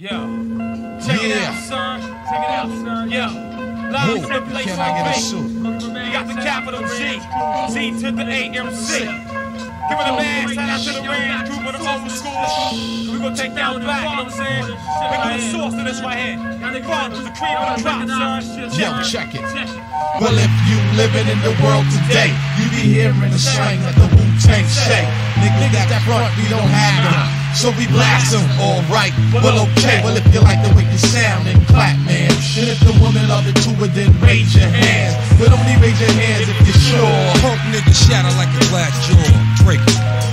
Yo. Check it out, son. Check it out, son. Yo. Live Who? the place Can I get a suit? You got the capital G. Z to the AMC. Give it a man. Shout out to the Ranch Crew of the old school. We gonna take down back, you know what I'm saying? We got the source to this right here. Fathers, the cream on the crop, son. Yo, check it. Well, if you living in the world today, you be hearing the slang of the Wu Tang say. Niggas that front, we don't have them. So we blast them, alright. Well, okay. Well, if you like the way you sound, then clap, man. And if the woman love it too, well, then raise your hands. But only raise your hands if you're sure. Punk nigga shatter like a glass jaw. Break.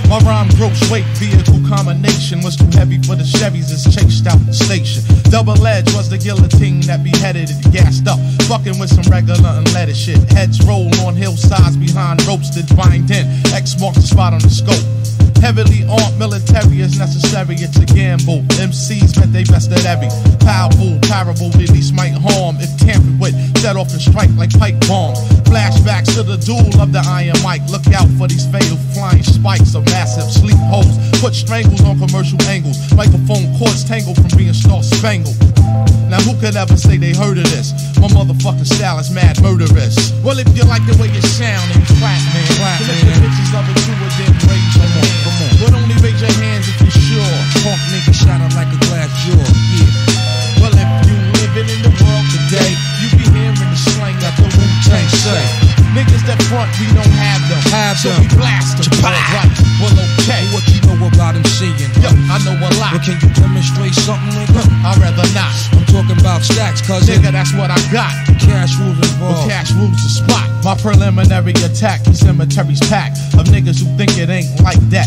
My rhyme gross weight vehicle combination was too heavy for the Chevys. It's chased out the station. Double edge was the guillotine that beheaded it, gassed up. Fucking with some regular unleaded shit. Heads roll on hillsides behind ropes that bind in. X marks the spot on the scope. Heavily armed military is necessary, it's a gamble. MCs meant they best at every. Powerful, parable, release might harm if tampered with. Set off and strike like pipe bombs. Flashbacks to the duel of the Iron Mic. Look out for these fatal flying spikes of massive sleep holes. Put strangles on commercial angles. Microphone cords tangled from being star spangled. Now who could ever say they heard of this? My motherfucking style is mad murderous. Well, if you like the way it sound, blast them. Alright, well, okay. What you know about him seeing? Yo, I know a lot. But can you demonstrate something, nigga? I'd rather not. I'm talking about stacks, cuz Nigga, that's what I got. cash rules involved. cash rules the spot. My preliminary attack, the cemetery's packed of niggas who think it ain't like that.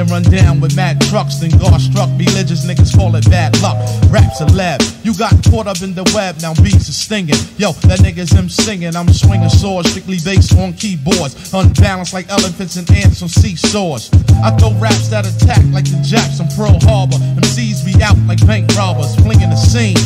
Being run down with mad trucks. Then God struck religious niggas call it bad luck. Raps a lab. You got caught up in the web, now beats are stinging. Yo, that nigga's him singing. I'm swinging swords, strictly based on keyboards. Unbalanced like elephants and ants on seesaws. I throw raps that attack like the Japs on Pearl Harbor. MCs be out like bank robbers, flinging the scene.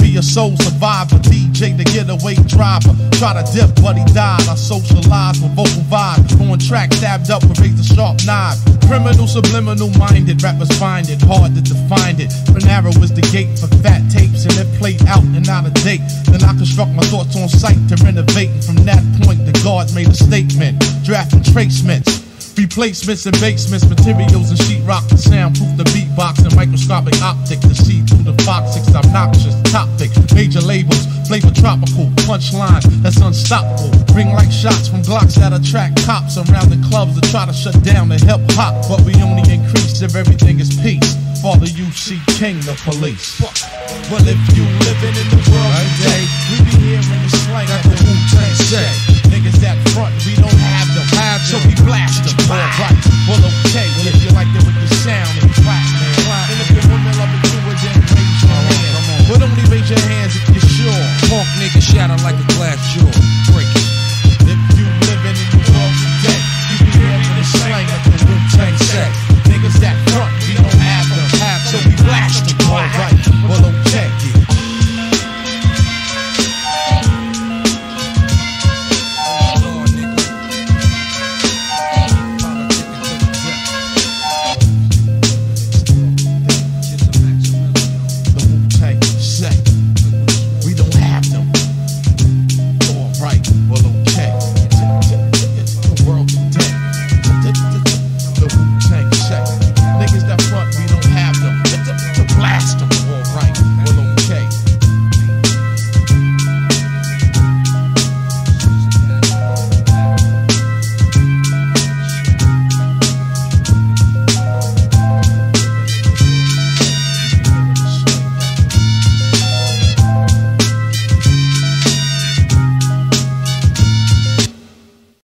Be a soul survivor, DJ the getaway driver. Try to dip, but he died. I socialize with vocal vibe. On track, stabbed up with razor sharp knife. Criminal, subliminal minded, rappers find it hard to define it. Panera was the gate for fat tapes, and it played out and out of date. Then I construct my thoughts on sight to renovate. And from that point, the guards made a statement, drafting tracements. Replacements and basements, materials and sheetrock to soundproof the beatbox and microscopic optic to see through the fox six obnoxious topic. Major labels, flavor tropical, punchline that's unstoppable. Ring like shots from Glocks that attract cops around the clubs to try to shut down the hip hop. But we only increase if everything is peace. Father you see King, the police. Well, if you living in the world right. today, we be hearing the slang that the Wu Tang say. Niggas that front, we don't have them. Have so we blast them all right. Well, okay, well, if you like it with the sound, then clap, man. Clap. And if the women love it too, well, then raise your hand. But only raise your hands if you're sure. Talk, nigga, shatter like a glass jaw.